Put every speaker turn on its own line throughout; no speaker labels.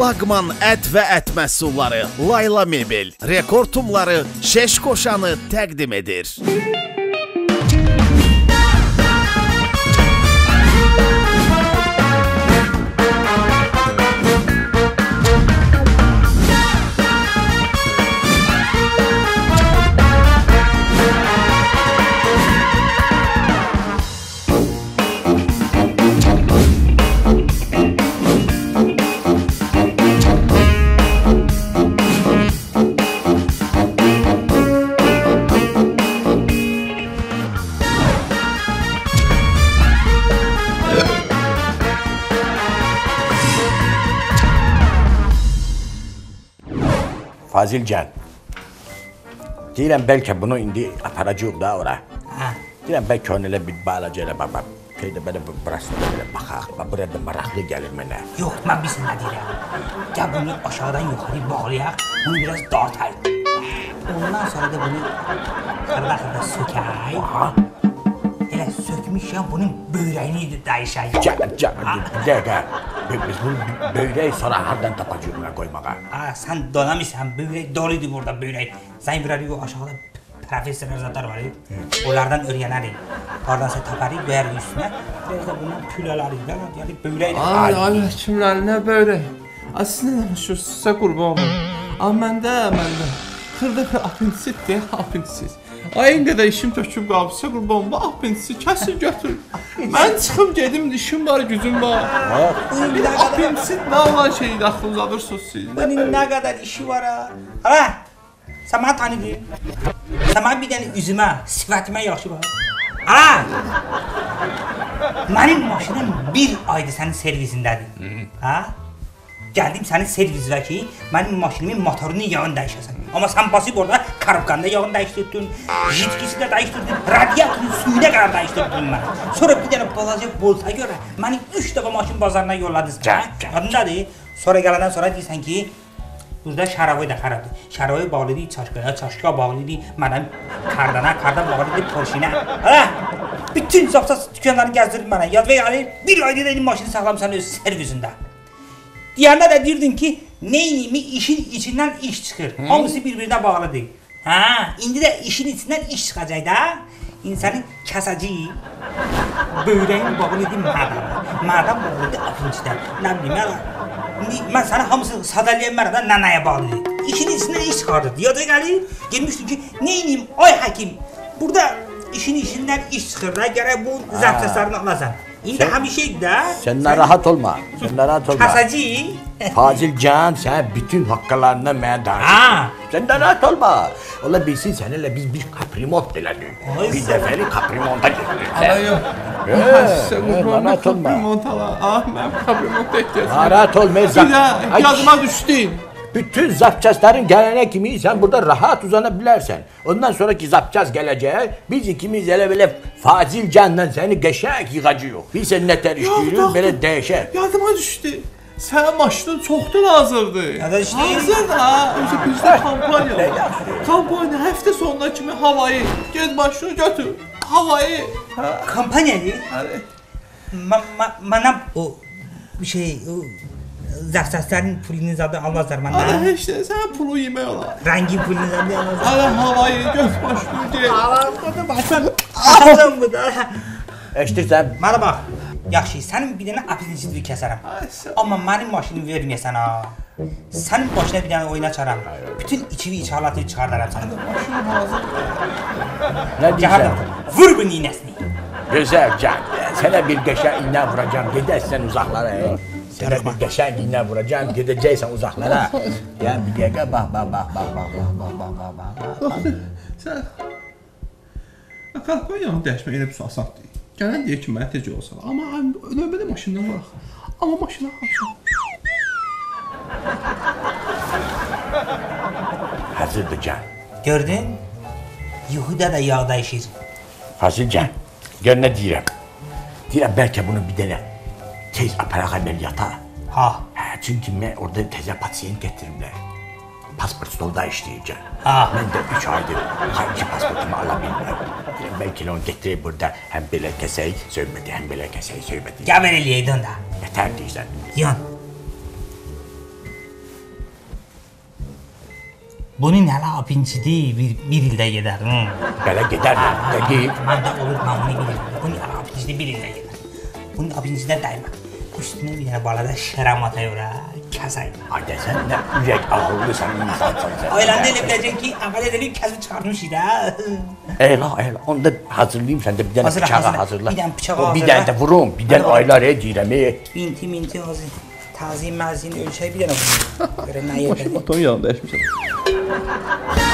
Flaqman ət və ət məhsulları Layla Mebel rekord tumları şeş qoşanı təqdim edir.
Fazilcan. Deyirəm bəlkə bunu indi aparacağıq da ora.
Hə.
Deyirəm bəlkə onu elə bir balaca elə baba. Şeydə belə bir burasında belə baxaq. Bax burada maraqlı gəlir mənə.
Yox, mən bilirsən nə deyirəm. Gəl bunu aşağıdan yuxarı bağlayaq, bunu biraz dartayıq. Ondan sonra da bunu xırda-xırda sökək. sökmüş ya bunun böğreğini yedi dayı
şey. Can. Biz bunu böğreği sana hardan tapacığına koymak ha.
Aa, sen donamışsan böğrek doluydu burada böğrek. Sen bir arıyor aşağıda profesör zatar var. Onlardan öğrenelim. Oradan sen taparı ver üstüne. Biraz da bundan pülalar gibi. Yani böğreği.
Ay, ay, kimler ne böğreği? Aslında şu size kurban olayım. Aman da aman da. Kırdık apinsit diye apinsit. Ay, nə qədər işim töküb qalmışsa qurban olum, bu apendisi kəsin götür. Mən çıxım gedim, işim var, gücüm var. Bir də apendisit nə olan şeyi daxil uzadırsınız siz.
Bunun nə qədər işi var ha? Hala, sən mənə tanıdın. Sən mənə bir dənə üzümə, sifətimə yaxşı bax. Hala! Mənim maşınım bir aydır sənin servisindədir. Ha? Gəldim sənin servisinə ki, mənim maşınımın motorunun yağını dəyişəsən. Ama sen basıp orada karabkanı yağını değiştirdin, jitkisi de değiştirdin, radyatörün suyuna kadar değiştirdin ben. Sonra bir tane balaca bolta göre beni üç defa maşın
pazarına yolladınız.
Anladın Sonra gelenden sonra deyirsən ki, Burada şarabı da xarabdı. Şarabı bağlıydı çaşkaya, çaşkaya bağlıydı mənim kardana, kardan bağlıydı porşinə. Ha! Bütün zapsas dükkanlarını gəzdirdin mənə. Yad və yani bir ayda da elin maşını saxlamısan öz servisində. Deyəndə də deyirdin ki, Neynimi işin içinden iş çıkır. He. Hamısı birbirine bağlı değil. Ha, indi de işin içinden iş çıkacak da. İnsanın kasacıyı. Böyleyin babını edin madem. Madem bu burada akıncıda. Ne bileyim ya. Ben sana hamısı sadalyen merada nanaya bağlı değil. İşin içinden iş çıkardı. Ya da geldi. Gelmiştim ki neyniyim ay hakim. Burada işin içinden iş çıkır da gerek bu zaptaslarını alasan. İndi hemşeydi de.
Sen narahat olma. Sen narahat olma.
Kasacıyı.
Fazilcan sən bütün haqqlarından mənə danış.
Ha.
Sən narahat olma. Ola bilsin səninlə biz bir kaprimot elədik.
Ay,
Bir
sağ ol.
dəfəlik kaprimonta getdik.
Ala yox.
Hə,
Sizə qurban
narahat olma.
kaprimont ala. Ah, mən kaprimont ehtiyacım.
Narahat ol
Bir
Merzan.
də yadıma düşdü.
Bütün zapçasların gələnə kimi sən burada rahat uzana bilərsən. Ondan sonraki zapças gələcək, biz ikimiz elə belə Fazilcanla səni qəşəng yığacağıq. Biz sən nətər işləyirik, belə dəyişər.
Yadıma düşdü. Sənə maşının çoxdan hazırdır.
Nədə işləyir?
Hazırdır ha. Özü bizdə kampaniya var. Kampaniya həftə sonuna kimi havayı. Get maşını götür. Havayı. Ha.
Kampaniyayı?
Evet.
Ma ma bana o şey o zaksasların pulini zaten almazlar bana.
Ana işte sen pulu yemeği ola.
Rengi pulini zaten almazlar.
Ana havayı göz başlıyor diye.
Ağlamda da başladım. Ağlamda da.
Eştirsen.
Bana bak. Yaxşı, sənin bir dənə apendisitini kəsərəm.
Sən-
Amma mənim maşınımı verməyəsən ha. Sənin başına bir dənə oyun açaram. Bütün içivi içalatı çıxardaram sənə.
Nə deyirsən?
Vur bu ninəsini.
Gözəl can. Sənə bir qəşəng iynə vuracağam. Gedərsən uzaqlara. e. Sənə bir qəşəng iynə vuracağam. Gedəcəksən uzaqlara. Yəni bir dəqiqə bax bax bax bax bax bax bax bax bax
sən kampaniyanı dəyişmək elə bir su asan deyil. Gələn deyir ki, mənə tec olsa. Amma növbədə maşından var. Amma maşına alacağam.
Hazırdır can.
Gördün? Yuhuda da yağ dəyişir.
Hazır can. Gör nə deyirəm. Deyirəm bəlkə bunu bir dənə tez aparaq əməliyyata.
Ha.
Hə, çünki mən orada təzə pasiyent gətiriblər pasportda işləyəcəm.
Ah.
Mən də 3 aydır hangi pasportumu ala bilmirəm. Bəlkə onu gətirib burada həm belə kəsək, söhbəti, həm belə kəsək, söhbəti.
Gəmər eləyəydin də.
Yətər deyirsən.
Yan. Bunun hələ apincidir, bir, bir ildə gedər. Hı.
Belə gedər, dəqiq.
Mən də olur, mən bunu bilirəm. Bunun hələ apincidir, bir ildə gedər. Bunun apincidə dəymə. Üstünə bir dənə balada şəram atayora, ha. Kəsay.
Ay də sən nə ürək ağıllısan insansan sən.
Ayılanda elə biləcək ki, əvvəl edelim kəsi çıxarmışıq da.
Elə, elə. Onda hazırlayım sən də bir dənə
Hazırla,
bıçağı
hazırla.
hazırla.
Bir dənə bıçağı
O, Bir
hazırla.
dənə də vurum. Bir dənə
Hadi.
aylar e deyirəm. e.
Minti minti hazır. Tazim məzin ölçək bir dənə vurun. Görək nə yerdə.
Motorun yanında dəyişmişəm.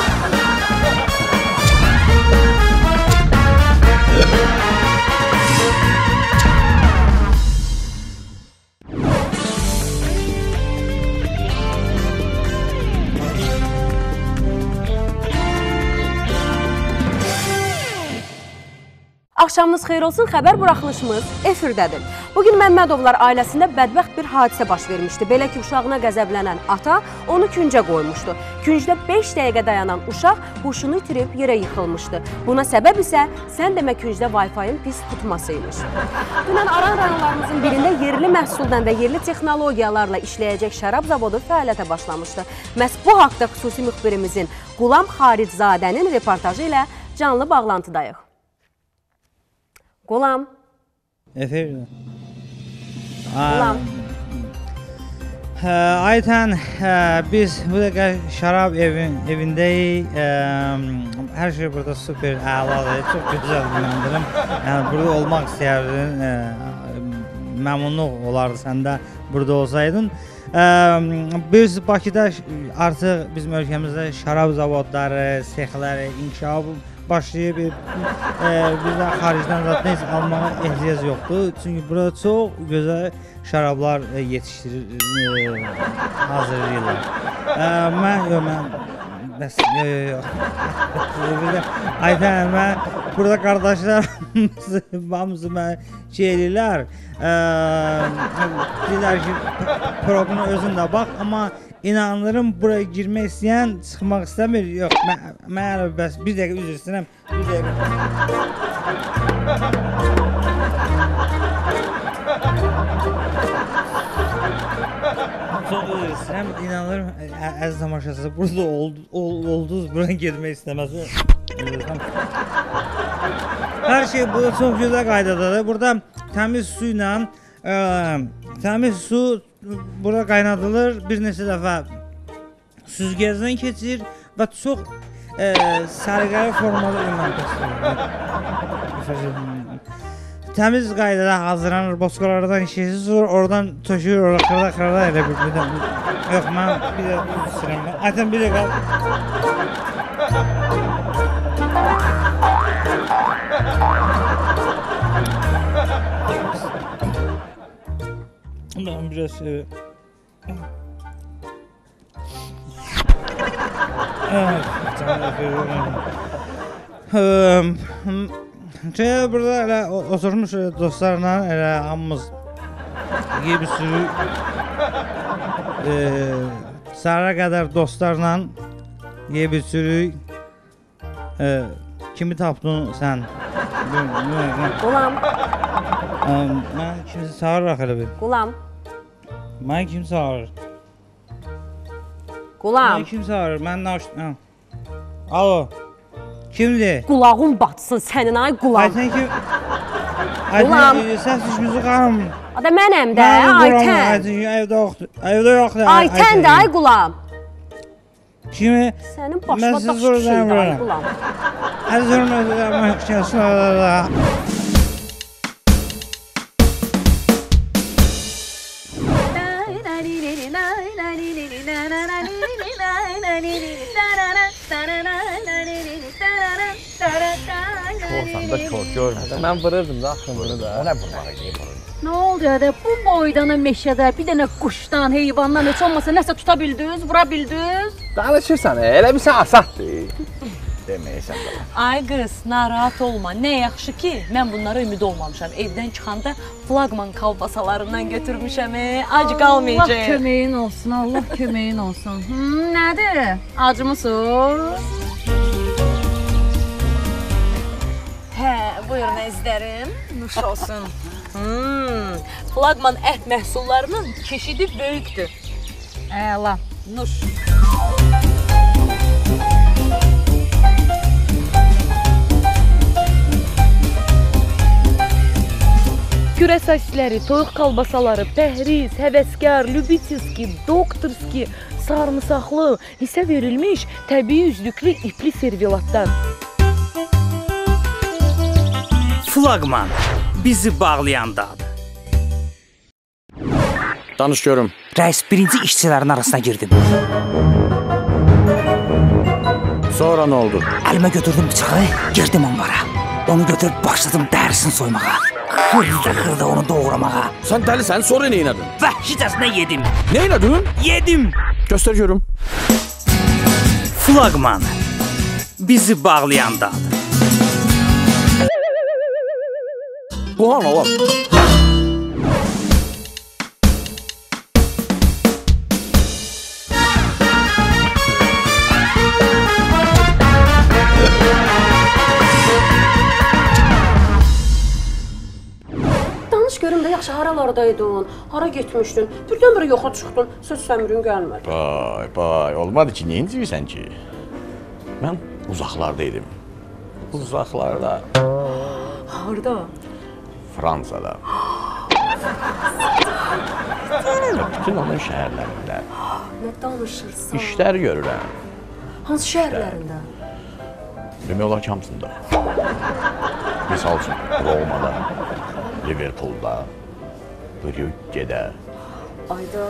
Axşamınız xeyir olsun. Xəbər buraxılışımız efirdədir. Bu gün Məmmədovlar ailəsində bədbəxt bir hadisə baş vermişdi. Belə ki, uşağına qəzəblənən ata onu küncə qoymuşdu. Küncdə 5 dəqiqə dayanan uşaq huşunu itirib yerə yıxılmışdı. Buna səbəb isə sən demə küncdə Wi-Fi-ın pis tutması imiş. Dünən Aran rayonlarımızın birində yerli məhsuldan və yerli texnologiyalarla işləyəcək şərab zavodu fəaliyyətə başlamışdı. Məhz bu haqqda xüsusi müxbirimizin Qulam Xaridzadənin reportajı ilə canlı bağlantıdayıq. Qulam,
Efendim.
Qulam.
Hə, Ayten, hə, biz bu dəqiqə şərab evin evindəyik. Ə, hər şey burada super, əladır. Çox gözəl məndirim. Yəni burada olmaq istəyərdin. Ə, məmnunluq olardı sən də burada olsaydın. Ə, biz Bakıda artıq bizim ölkəmizdə şərab zavodları, sexləri inkişaf başlayıb. Ə, bizdə xaricdən zaten heç almağa ehtiyac yoxdur. Çünki burada çox gözəl şərablar ə, yetişdirir, ə, hazırlayırlar. Ə, mən yo mən bəs. Burada aydan mən burada qardaşlar hamısı mən şey eləyirlər. Ə, deyirlər ki, probunu özün də bax, amma inanırım buraya girmək istəyən çıxmaq istəmir. Yox, mən mən bəs bir dəqiqə üzr istəyirəm. Bir dəqiqə. Çox üzr istəyirəm. İnanırım ə- əziz tamaşaçılar burada oldu, ol, oldunuz bura getmək istəməsi. Hər şey burada çox gözəl qaydadadır. Burada təmiz su ilə ə, təmiz su bura qaynadılır. Bir neçə dəfə süzgəcdən keçir və çox ə, səliqəli formada ümumiyyətlə Təmiz qaydada hazırlanır, boskalardan işləyir, sonra oradan tökülür, ora xırda xırda elə bir bir də. Yox, mən bir də üzr istəyirəm. Aytən bir dəqiqə. Ben biraz e, Şey burada elə o- oturmuş dostlarla elə hamımız iyi bir sürü e, səhərə qədər dostlarla iyi bir sürü e, kimi tapdın sən?
Qulam,
Mən kimsə çağırıraq elə bir.
Qulam,
Mən kim çağırır?
Qulam.
Mən kim çağırır? Mən naş... Hə. Alo. Kimdir?
Qulağın batsın sənin ay qulam.
Ayten kim? Ayten səs düşmüzü xanım.
Ada mənəm də, Aytən.
Ayten evdə yoxdur. Evdə yoxdur.
Aytən də ay qulam.
Kimi?
Sənin başına daş düşürdü ay qulam.
Əzrun özləmə kəsin.
Olsan da kör görmədim. Mən vururdum da axın bunu da.
Ona vurmağa gedir.
Nə oldu ya? Bu boydana meşədə bir dənə quşdan, heyvandan heç olmasa nəsə tuta bildiniz, vura bildiniz?
Danışırsan, elə bir sən asaddır.
Deməyəsən də.
Ay qız, narahat olma. Nə yaxşı ki, mən bunlara ümid olmamışam. Evdən çıxanda flaqman kalbasalarından götürmüşəm. e, Ac
Allah
qalmayacaq.
köməyin olsun, Allah köməyin olsun. Hmm, nədir? Acımısınız?
Hə, buyurun əzizlərim, nuş olsun. Hmm, flagman ət məhsullarının keşidi böyükdür.
Əla,
nuş. Kürə sosisləri, toyuq kalbasaları, pəhriz, həvəskar, lübitski, doktorski, sarımsaqlı, hissə verilmiş təbii üzlüklü ipli servelatdan.
Flaqman bizi bağlayan dadır.
Danış görüm.
Rəis birinci işçilərin arasına girdim.
Sonra nə oldu?
Əlimə götürdüm bıçağı, girdim onlara. Onu götürüb başladım dərisini soymağa. Xırda-xırda onu doğramağa.
Sən dəlisən, sonra nə etdin?
Vəhşicəsinə yedim.
Nə etdin?
Yedim.
Göstər görüm.
Flaqman bizi bağlayan
han oğlum.
Danış görüm də yaxşı haralardaydın? Hara getmişdin? Birdən-birə yoxa çıxdın. Söz səmirin gəlmədi.
Vay, vay, olmadı ki, niyə inciyirsən ki? Mən uzaqlarda idim. Uzaqlarda,
Harda?
Fransada. Bütün onun şəhərlərində
Nə danışırsan?
işlər görürəm.
Hansı şəhərlərində?
Demək olar ki, hamısında. Misal üçün, Romada, Liverpoolda, Brüggedə.
Ayda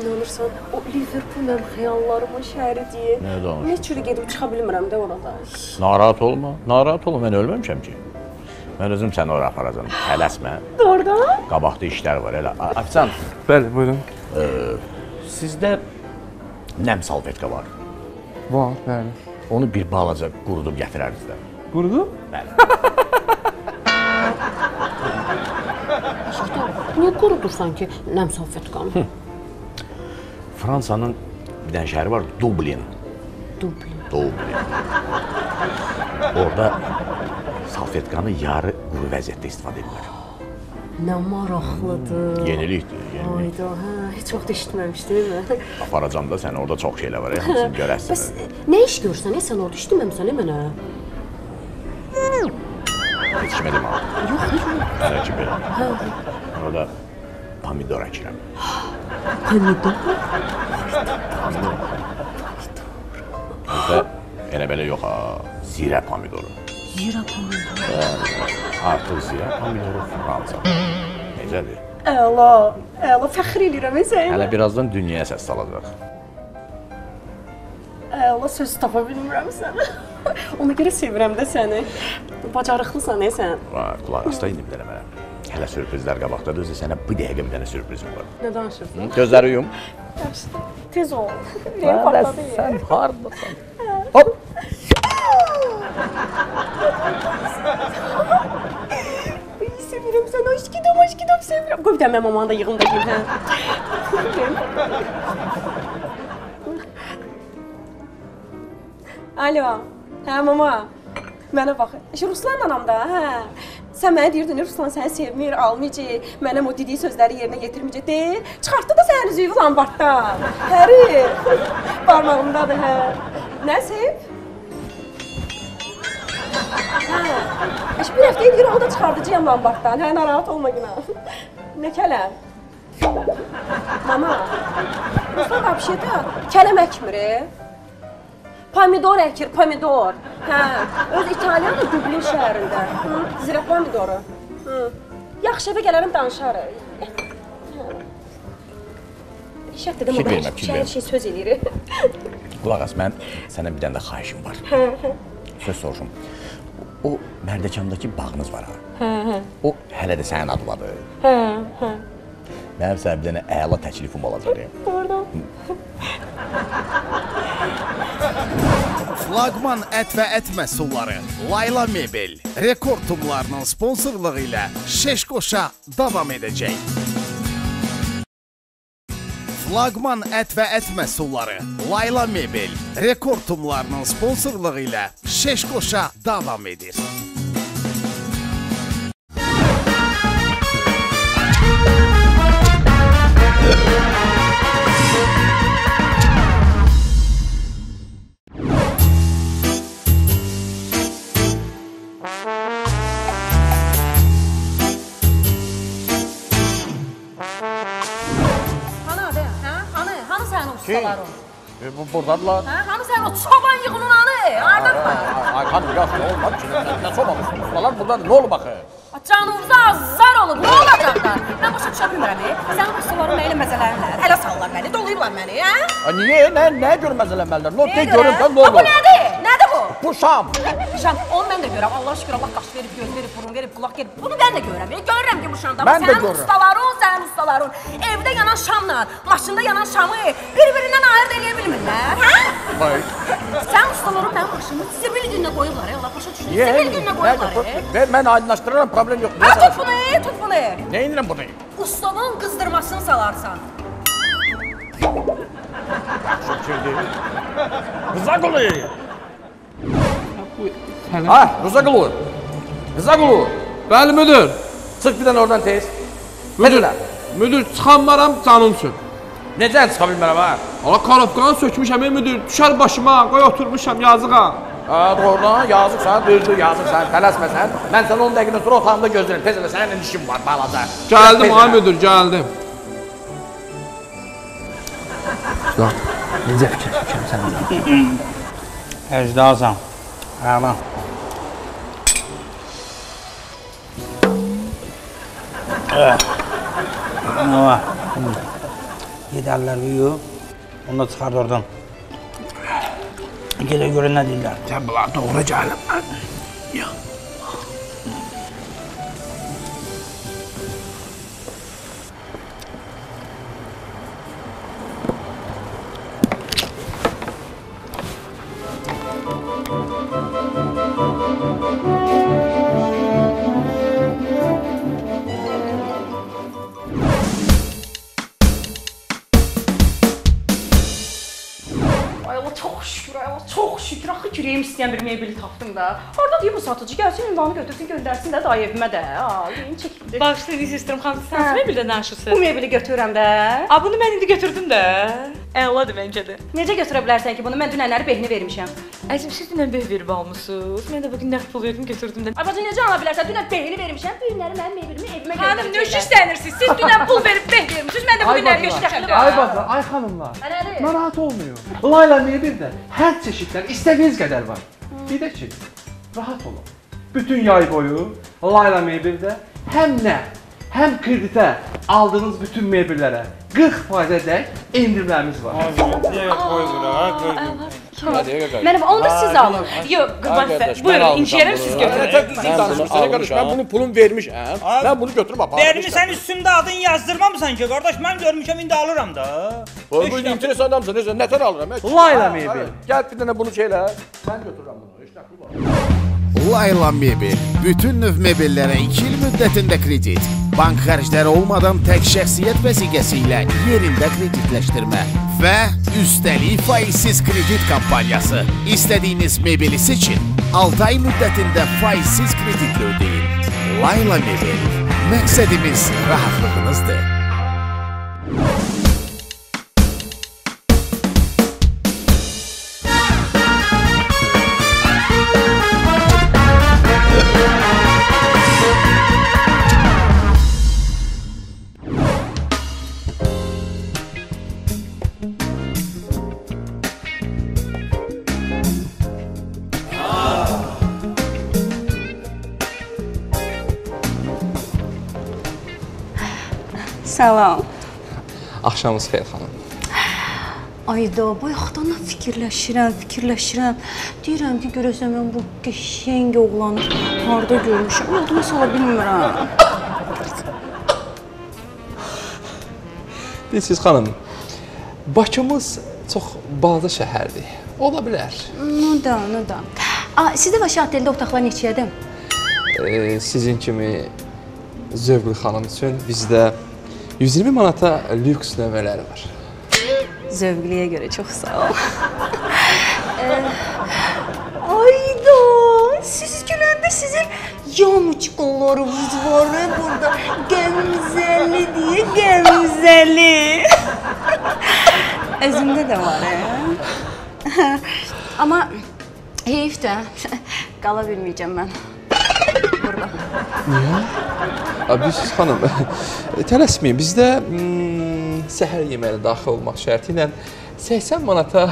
inanırsan, o Liverpool mənim xəyallarımın şəhəridir.
Nə danışırsan?
Nə üçün gedib çıxa bilmirəm də orada.
Narahat olma, narahat olma, mən ölməmişəm ki. Mən özüm səni ora aparacam. Tələsmə.
Doğrudan?
Qabaqda işlər var elə. Afisant,
Bəli, buyurun.
sizdə nəm salfetka var.
Var, bəli.
Onu bir balaca qurudub gətirərdiniz də.
Qurudu?
Niyə qurudursan ki, nəm salfetkanı?
Fransanın bir dənə şəhəri var, Dublin.
Dublin.
Dublin. Orada salfetkanı yarı quru vəziyyətdə istifadə edirlər.
Nə maraqlıdır.
Yenilikdir, yenilik.
Ayda, hə, heç vaxt eşitməmişdim.
Aparacam da səni, orada çox şeylər var, hamısını
Bəs
görərsən.
nə iş görsən, sən orada işləməmisən mənə?
Yetişmədim ha.
Yox, yox.
Hələ ki belə. Orada pomidor əkirəm.
Pomidor.
Və elə belə yox ha, zirə pomidoru. Artıq zirə pomidoru Fransa. Necədir?
Əla, əla fəxr edirəm sən.
Hələ birazdan dünyaya səs salacaq.
Əla söz tapa bilmirəm sənə. Ona görə sevirəm də səni. Bacarıqlısan e sən.
Qulaq asta indi bir dənə mənə. Hələ sürprizlər qabaqdadır, sənə bu dəqiqə bir dənə sürprizim var.
Nə danışırsan?
Gözləri yum.
Yaxşı. Tez ol. Ürəyim partladı.
Sən hardasan? Hop!
Aşkidam, aşkidam sevirəm. Qoy bir dənə mənim mamanı da yığım da yeyim, hə. Alo. Hə mama. Mənə bax. İşte Ruslan anam da, hə. Sən mənə deyirdin, Ruslan səni sevmir, almayacaq, mənə o dediyi sözləri yerinə yetirməyəcək deyil. Çıxartdı da sənin üzüyü lambarddan. Həri. Barmağımdadır, hə. Nə sev? Hə. Əş bir həftəyə görə o da çıxardacağam lombarddan. Hə, yəni narahat olma günə. Nə kələm? Mama, Mustafa apşedə kələm əkmir. Pomidor əkir, pomidor. Hə, öz İtaliyada Dublin şəhərində. Hı, zirə pomidoru. Hı. Yaxşı evə gələrəm danışarıq.
İş
həftədə
mə belə
şey, şey söz eləyir.
Qulaq as, mən sənə bir dənə də xahişim var. Hə, hə. Söz soruşum. O Mərdəkandakı bağınız var ha.
Hə, hə.
O hələ də sənin adladır.
Hə, hə.
Mənim sənə bir dənə əla təklifim olacaq.
Doğrudan.
Flaqman ət və ət məhsulları Layla Mebel rekord tumlarının sponsorluğu ilə şeş qoşa davam edəcək. Flaqman ət və ət məhsulları Layla Mebel rekord tumlarının sponsorluğu ilə şeş qoşa davam edir.
Ustaların?
E, bu buradadılar.
Hə, hani sən o çoban yığınanı, hardadılar?
Ay xanım, yaxşı olmaz ki. Nə sobalı ustalar burdadır. Nə olub axı?
Canınıza azar olub, nə olacaq da? Mən başa düşə bilmirəm, e. Sən bu ustaların məylə məzələnlər, ələ salırlar məni, dolayıblar məni, hə?
Niyə? Nə nə görməzələnmələr? Nə
Nəyə
de
görə?
görüm sən nə
Ha, Bu nədir? Bu
şam.
Şam, onu mən də görürəm. Allah şükür Allah qaş verib, göz verib, burun verib, qulaq verib. Bunu mən də görürəm. E, görürəm ki, bu şamda
Mən də
sənin
görürəm.
ustaların, sənin ustaların evdə yanan şamla, maşında yanan şamı bir-birindən ayırd eləyə bilmirlər, hə?
Vay.
Sən ustaların mənim maşınımı zibil gününə qoyublar, e, Allah başa düşür. Zibil gününə.
Nədir? Ver mən aydınlaşdıraram, problem yox.
Ha, tut bunu, tut bunu.
Nə edirəm bunu?
Ustanın qızdırmasını salarsan.
Rıza Qulu.
Bu Hələ.
Ha, Rıza Qulu. Rıza Qulu.
Bəli müdür.
Çıx bir dənə oradan tez.
Müdür. Müdür çıxanmaram canım üçün.
necə çıxa bilmərəm ha?
Ala korobkanı sökmüşəm ey müdür. Düşər başıma, qoy oturmuşam yazığa.
Ha, doğrudan yazıqsan, düzdür, yazıqsan, tələsməsən. Mən səni 10 dəqiqədən sonra otağımda gözləyirəm. Tez elə sənin işin var balaca.
Gəldim ay müdür, gəldim.
Necə fikir fikirsən?
Əcdasan. Ne var? Giderler büyüyor. Onu da çıkart oradan. Gele göre ne diller? Sen bunlar doğru gelim. Ya.
İstəyən bir mebeli tapdım da. Orada deyir bu satıcı gəlsin ünvanı götürsün, göndərsin də dayı evimə də. Ha, yeni çəkildi.
Bağışlayın istəyirəm xanım, sən
Hə.
kimi bir də
Bu mebeli götürürəm də.
A bunu mən indi götürdüm də. Əladır məncə də.
Necə götürə bilərsən ki bunu? Mən dünənləri behini vermişəm.
Əzim siz dünən beh verib almısınız. Mən də bu gün nəqd pul verdim, götürdüm də.
Ay bacı necə ala bilərsən? Dünən behini vermişəm. Bu günləri mənim mebelimi evimə
Xanım,
göndərəcəklər.
nöş istənirsiniz? Siz dünən pul verib beh vermisiniz. Mən də bu günləri götürəcəm.
Ay bacı, ay xanımlar. Narahat olmuyor. Layla Mebir'də hər çeşidlər istədiyiniz qədər var. Bir də ki, rahat olun. Bütün yay boyu Layla Mebir'də həm nə, həm kreditə aldığınız bütün mebellərə 40% dək endirimlərimiz var.
Mənim onu da siz alın.
Yox, qurban
Ay
sən.
qardaş, mən
Buyurun,
almışam
inciyərəm
bunu.
siz
Sən
götürün.
sən danışmırsan, nə qardaş? Mən bunun pulunu vermişəm. Mən bunu götürüb aparmışam.
Vermisən üstündə adın yazdırmamısan ki, qardaş, mən görmüşəm indi alıram da.
Oy, bu interes adamsın. Necə nətər alıram? mən?
Layla
Ha,
Mebel.
evet. Gəl bir dənə bunu şeylə. Mən götürürəm bunu. Heç nə pul var.
Layla Mebel bütün növ mebellərə 2 il müddətində kredit, bank xərcləri olmadan tək şəxsiyyət vəsiqəsi ilə yerində kreditləşdirmə və üstəlik faizsiz kredit kampaniyası. İstədiyiniz mebeli seçin, 6 ay müddətində faizsiz kreditlə ödəyin. Layla Mebel. Məqsədimiz rahatlığınızdır.
Salam.
Axşamınız xeyir xanım.
Ayda bayaqdan fikirləşirəm, fikirləşirəm. Deyirəm ki, görəsən mən bu qəşəng oğlanı harda görmüşəm? Yadıma sala bilmirəm.
Bilirsiniz xanım, Bakımız çox balaca şəhərdir. Ola bilər.
No da, no da. A, sizdə Vaşı oteldə otaqlar neçəyədir?
E, sizin kimi zövqlü xanım üçün bizdə 120 manata lüks nömrələri var.
Zövqliyə görə çox sağ ol. Ayda, siz güləndə sizin yamuçqalarınız var ya burada. Gəmzəli deyə gəmzəli. Özümdə də var ya. Amma heyif də qala bilməyəcəm mən. Burada.
A, bilirsiniz xanım, tələsməyin. Bizdə mm, səhər yeməyi daxil olmaq şərti ilə 80 manata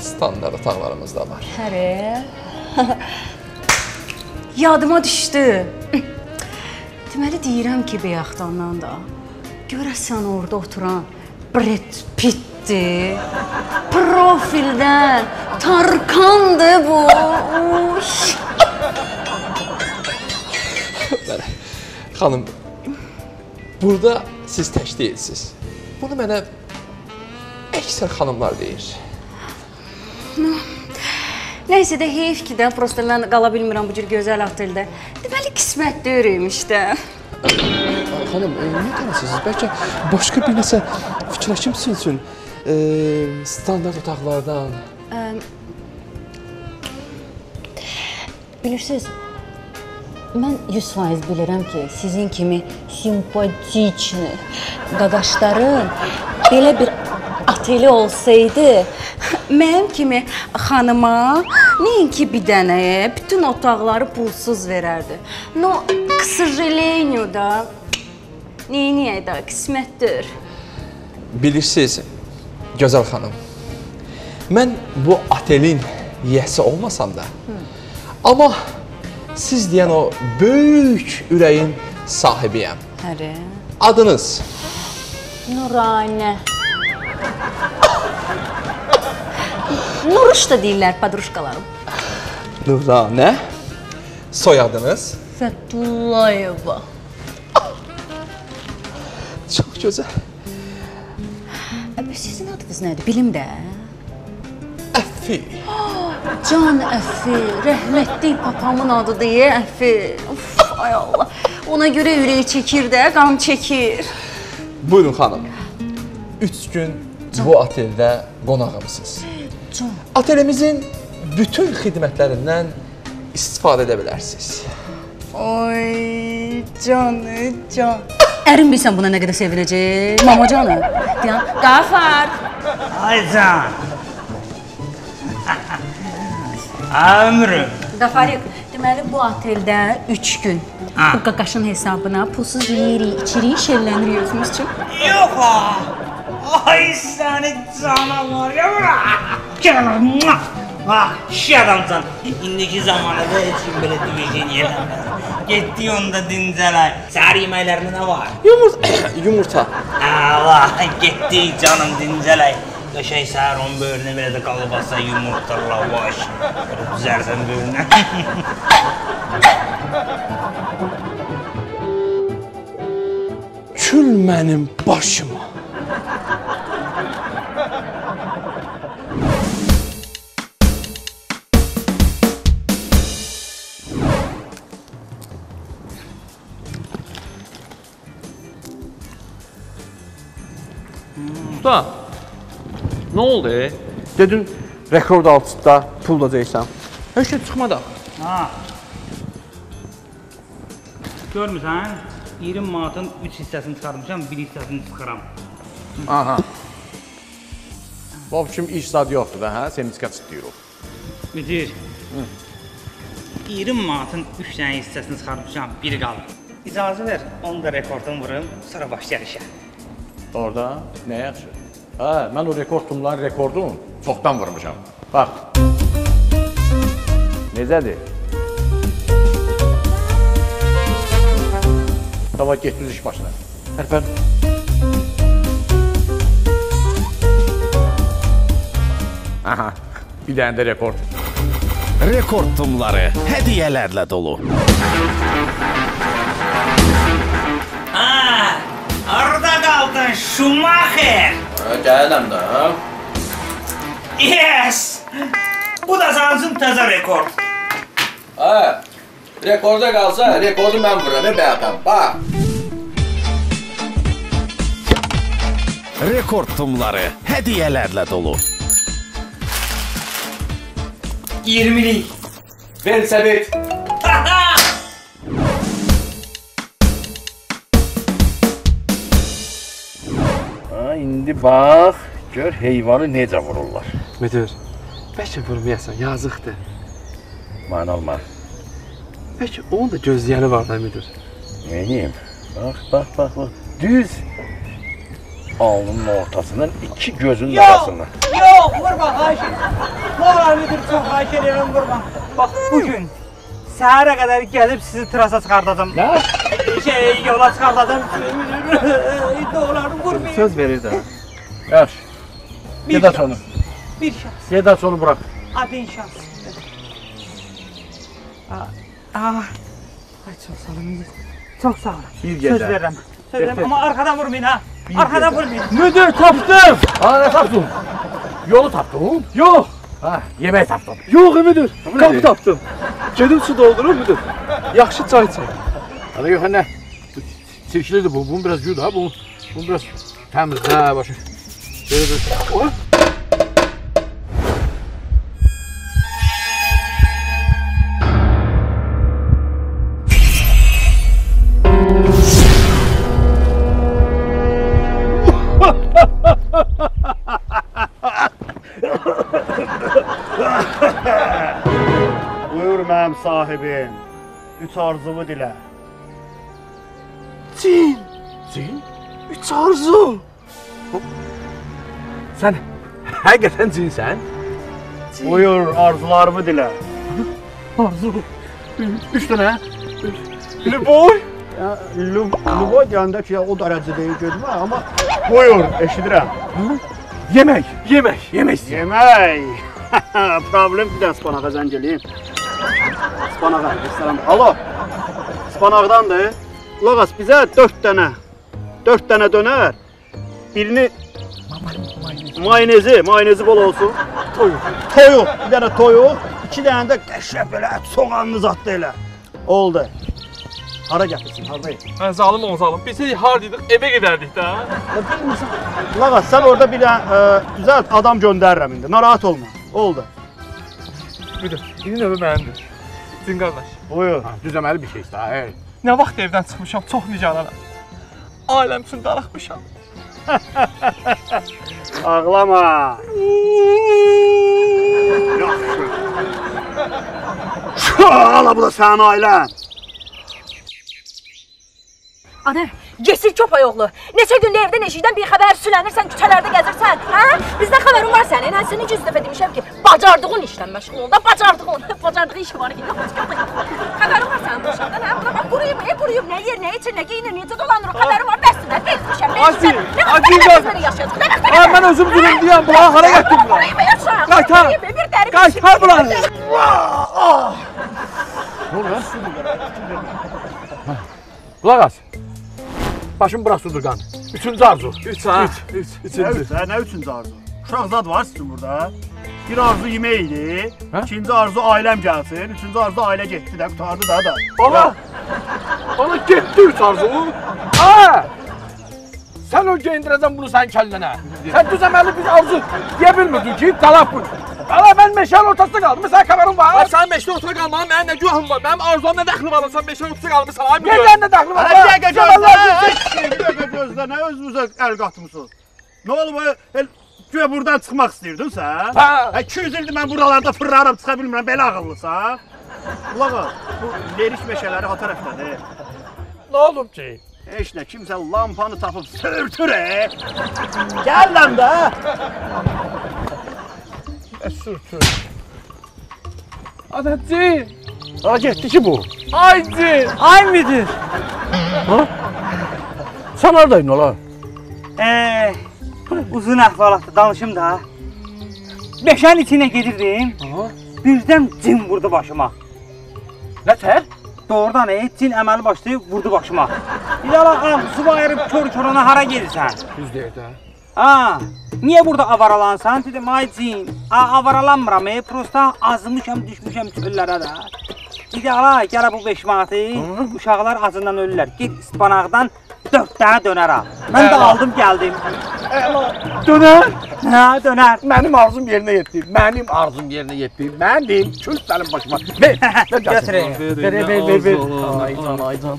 standart otaqlarımız da var.
Hərə. Yadıma düşdü. Deməli deyirəm ki, bayaqdandan da görəsən orada oturan Brad Pittdir. Profildən Tarkandır bu. Uş.
Xanım, burada siz tək deyilsiniz. Bunu mənə əksər xanımlar deyir.
Nəysə də heyf ki də, prosta mən qala bilmirəm bu cür gözəl oteldə. Deməli qismət deyirmiş də.
Xanım, e, nə tələsiniz? Bəlkə başqa bir nəsə fikirləşimsin üçün e, standart otaqlardan.
Bilirsiniz, mən 100% bilirəm ki, sizin kimi simpatikni qaqaşların belə bir ateli olsaydı, mənim kimi xanıma nəinki bir dənəyə bütün otaqları pulsuz verərdi. No, к сожалению da, neyniyək da, qismətdir.
Bilirsiniz, gözəl xanım. Mən bu otelin yiyəsi olmasam da, amma siz deyən o böyük ürəyin sahibiyəm.
Hərə.
Adınız?
Nuranə. Nuruş da deyirlər padruşkalarım.
Nuranə. Soyadınız?
Fətullayeva.
Çox gözəl.
Əbə sizin adınız nədir? Bilim də.
Əffi.
Can Əfi, rəhmətli papamın adı deyə Əfi. Uf, ay Allah. Ona görə ürəyi çəkir də, qan çəkir.
Buyurun xanım. 3 gün bu oteldə qonağımsınız.
Can.
Otelimizin bütün xidmətlərindən istifadə edə bilərsiniz.
Ay canı can. Ərim bilsən buna nə qədər sevinəcək? Mama canı. Deyən, Qafar.
Ay can. Ömrüm.
Qafarik, deməli bu oteldə 3 gün
Ha.
bu qaqaşın hesabına pulsuz yeyirik, içirik, şərlənirik özümüz üçün.
Yox ha. Ay səni canavar ya bura. Gəl. Bax, kişi adamsan. İndiki zamanında heç kim belə division eləməz. Getdi onda dincələk. Səhər yeməklərində nə var?
Yumurta. Yumurta.
Allah, getdi canım dincələk. Qəşəng səhər onun böyrünə belə də qalbasa, yumurta, lavaş. Düzərsən böyrünə.
Kül mənim başıma.
Usta, nə oldu? Dedin rekord altında pul dayaysan. Heç şey çıxmadı.
Ha. Görmüsən? 20 manatın 3 hissəsini çıxarmışam, 1 hissəsini çıxıram.
Aha. Bu kim iş zad yoxdur da, hə? Sertifikat istəyirik.
Müdir. 20 manatın 3 dənə hissəsini çıxarmışam, biri qalır. İcazə ver, onu da rekordunu vurum, sonra başlayaq işə.
Orada nə yaxşı? Hə, mən o rekord tumların rekordunu çoxdan vurmuşam. Bax. Necədir? Tamam, get düz iş başına. Tərpən. Aha, bir dənə də rekord.
Rekord tumları hədiyyələrlə dolu.
Ha, orada qaldın Schumacher.
Gələm də, hə?
Yes! Bu da sənin təzə rekord.
Hə. Rekorda qalsa, rekordu mən vururam, bəyəpəm. Bax.
Rekord tumları hədiyyələrlə dolu.
20'lik.
Ver səbit.
İndi bax, gör heyvanı necə vururlar.
Müdür, bəlkə vurmayasan, yazıqdır.
Mən olmaz.
Bəlkə onun da gözləyəni var da müdür.
Neyim? Bax, bax, bax, bax. Düz.
alnının ortasından, iki gözünün
Yox,
arasından.
yox, vurma, edirəm. Ne olar müdür, çox xahiş edirəm, vurma. Bax, bugün səhərə qədər gəlib sizi trasa çıxardacam.
Nə?
Şey, yola çıxardacam. Ne olar, vurmayın.
Söz verir də. Yaxşı.
Bir
Get aç
şans.
onu.
Bir şans.
Get aç onu bırak.
Adın şans. Aa, aa. Ay, çox sağ olun. Çox sağ olun.
Bir
Söz
gecə.
verirəm. Söz verirəm,
Get,
amma arxadan vurmayın ha. Arxadan vurmayın.
Müdür tapdım. Aa ne taptın? Yolu taptım. Yok. Ha yemeği taptım.
Yox, müdür. Qapı tapdım. Gedim su doldurur müdür. Yaxşı çay çək.
Hadi yok anne. Sirklidir bu. Bunu biraz yut ha. Bu, bu biraz temiz. Ha bir. Oh.
Buyur mənim sahibim. Üç arzumu dilə.
Cin. Cin? Üç arzu. Sen hakikaten cinsen.
Buyur arzularımı dilə.
Arzu. Üç.
Ya, Lu- Luboy deyəndə ki, o dərəcə deyil gözümə, amma buyur, eşidirəm.
Yemek. Yemek istiyorum.
Yemək. Problem bir də spanağa zəng eləyim. Spanağa, restoranda. Alo. Spanaqdandır. Loğas bizə 4 dənə 4 dənə dönər. Birini mayonezi, mayonezi bol olsun. Toyuq. Toyuq, bir dənə toyuq, 2 dənə də qəşəng belə soğanlı zadlı elə. Oldu. Hara gətirsin, harda?
Mən zalım o zalım. Bilsək hardaydık, evə gedərdik də.
Lağa sən orada bir dənə düzəlt adam göndərirəm indi. Narahat olma. Oldu.
Müdür, indi növbə mənimdir. Cin qardaş.
Buyur.
Düzəməli bir şey işte. ha, Hey.
Nə vaxt evdən çıxmışam, çox nigaranam. Ailəm üçün darıxmışam.
Ağlama. Yaxşı. Ala bu da sənin ailən.
Ana, Cesur köpəyoğlu. Neçə gündür evdən eşikdən bir xəbər sülənirsən, küçələrdə gəzirsən, hə? Bizdən xəbərin var sənin. Mən sənə 100 dəfə demişəm ki, bacardığın işlə məşğul ol da, bacardığın, bacardığı iş var ki, yox, Xəbərin var sənin bu uşaqdan, hə? Buna bax, quruyub, nə quruyub, nə yer, nə içir, nə geyinir, necə dolanır, o xəbərin var, bezmişəm, bezmişəm.
acı
Nə yaşayacaq, nə vaxt
Ay, mən özüm zulüm deyəm, buna hara?
Quruyub, yaşa.
Qaytar. Qaytar buranı.
Ne oluyor? Kulak as. Başım bırak Sudurgan. Üçüncü arzu.
Üç ha.
Üç. Üç. Üçüncü.
üç, hə, nə üçüncü arzu? Uşaq zad var sizin burada. Bir arzu yemək idi.
Hə?
İkinci arzu ailəm gəlsin. Üçüncü arzu ailə getdi də, qutardı da da.
Bana. Bana gitti üç arzu. Ha! Sen önce indireceksin bunu sen kendine. Sen düzemeli bir arzu bilmirdin ki talap bu. Valla ben meşal ortasında kaldım. Mesela haberin var.
Ay, sən meşdə otura qalmağın mənim nə günahım var? Mənim arzularım nə dəxli var? Sən meşdə otura qalmısan, ay müdür.
Nereden de dahli var?
Hə, bir dəqiqə gözlə. Bir dəqiqə gözlə. Nə özünüzə əl qatmısınız? Nə olub? El, güya buradan çıxmaq istəyirdin sən?
Ha.
Hə, 200 ildir mən buralarda fırlaram, çıxa bilmirəm. Belə ağıllısan? Qulaq as, bu lerik meşələri ha tərəfdədir.
Ne oldu ki?
Heç nə, kimsə lampanı tapıb sürtür, e. Gəl lan da.
E sürtür. Adetçi.
Ha, getdi ki bu.
Ay cin.
Ay müdür.
Sen oradaydın ola.
Eee, uzun əhvalatdır, danışım da. Beşən içinə gedirdim. Birdən cin vurdu başıma.
Ne ter?
Doğrudan e, cin əməli başlayıb vurdu başıma. Yala ağzımı ayırıb kör-kör ona hara gedirsən?
Düz deyir de.
Ha, niyə burada avaralansan? Dedim, ay cin, a, avaralanmıram, e, prosta azmışam, düşmüşəm çöllərə də. Də ala, gələ bu 5 manatı, uşaqlar acından ölürlər. Get ispanaqdan 4 dənə dönər al. Mən də aldım, gəldim.
Döner.
Hə, dönər.
Benim arzum yerine yetti. Benim arzum yerine yetti. Benim. Kült benim başıma. Ver. Ver
Götüreyim.
Ver ver ver ver. ver. Aydan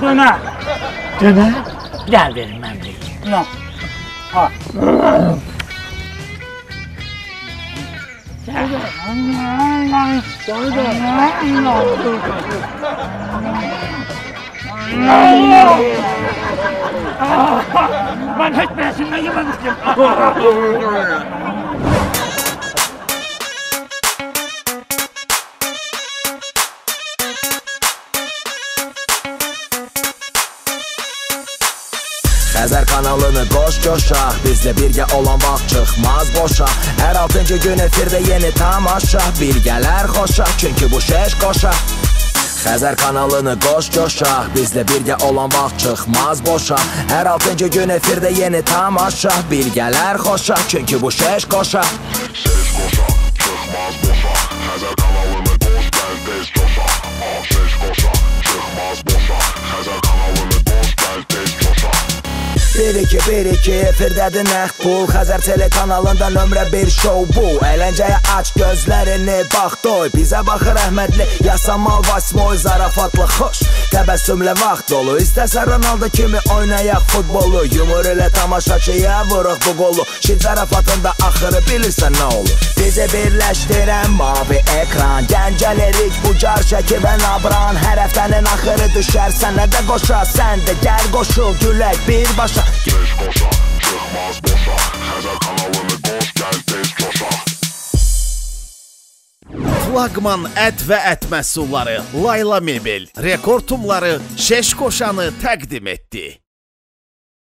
Dönər. Dönər? Gəl verin mən deyim. No. Ha. Ben hiç beşinden yememiştim.
Xəzər kanalını qoş coşaq Bizlə birgə olan vaxt çıxmaz boşa. Hər altıncı gün efirdə yeni tamaşa. Birgələr xoşa çünki bu şeş qoşa Xəzər kanalını qoş coşaq Bizlə birgə olan vaxt çıxmaz boşa. Hər altıncı gün efirdə yeni tamaşa. Birgələr xoşa çünki bu şeş qoşa Şeş qoşa çıxmaz boşa. Xəzər kanalını qoş gəl tez coşa Şeş qoşa çıxmaz boşa Xəzər kanalını qoş gəl tez 1-2, 1-2, efirdədir nəq pul. Xəzər telekanalında nömrə bir şou bu. Əyləncəyə aç gözlərini, bax doy. Bizə baxır rəhmətli, yasamal vasmoy Zarafatlı, xoş, təbəssümlə vaxt dolu. İstəsən Ronaldo kimi oynayaq futbolu. Yumur ilə tamaşaçıya vuruq bu qolu. Şid zarafatında axırı bilirsən nə olur. Bizi birləşdirən mavi ekran. Gəncələrik ucar şəki və nabran. Hər həftənin axırı düşər sənə də qoşa Sən də gəl qoşul gülək birbaşa Geç qoşa, çıxmaz boşa Xəzər kanalını qoş, gəl tez coşa
Flaqman ət və ət məhsulları Layla Mebel rekord tumları Şeş Qoşanı təqdim etdi.